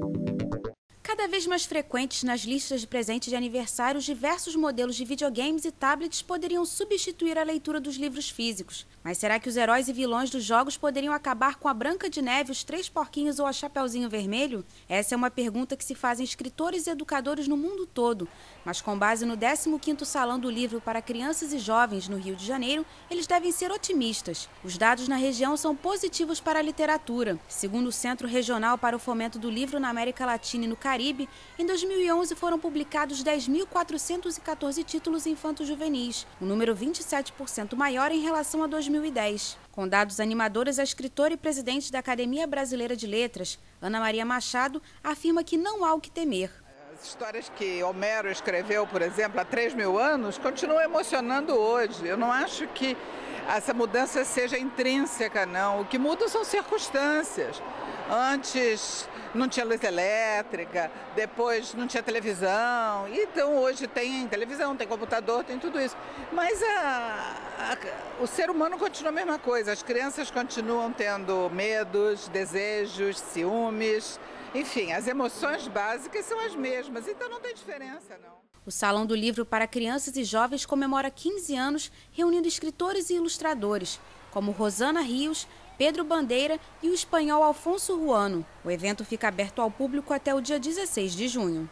you Cada vez mais frequentes nas listas de presentes de aniversário, diversos modelos de videogames e tablets poderiam substituir a leitura dos livros físicos. Mas será que os heróis e vilões dos jogos poderiam acabar com a Branca de Neve, os Três Porquinhos ou a Chapeuzinho Vermelho? Essa é uma pergunta que se fazem escritores e educadores no mundo todo. Mas com base no 15º Salão do Livro para Crianças e Jovens no Rio de Janeiro, eles devem ser otimistas. Os dados na região são positivos para a literatura. Segundo o Centro Regional para o Fomento do Livro na América Latina e no Caribe, em 2011 foram publicados 10.414 títulos infanto-juvenis, um número 27% maior em relação a 2010. Com dados animadores, a escritora e presidente da Academia Brasileira de Letras, Ana Maria Machado, afirma que não há o que temer. As histórias que Homero escreveu, por exemplo, há 3 mil anos, continuam emocionando hoje. Eu não acho que essa mudança seja intrínseca, não. O que muda são circunstâncias. Antes não tinha luz elétrica, depois não tinha televisão. Então hoje tem televisão, tem computador, tem tudo isso. Mas a, a, o ser humano continua a mesma coisa. As crianças continuam tendo medos, desejos, ciúmes. Enfim, as emoções básicas são as mesmas, então não tem diferença, não. O Salão do Livro para Crianças e Jovens comemora 15 anos, reunindo escritores e ilustradores, como Rosana Rios, Pedro Bandeira e o espanhol Alfonso Ruano. O evento fica aberto ao público até o dia 16 de junho.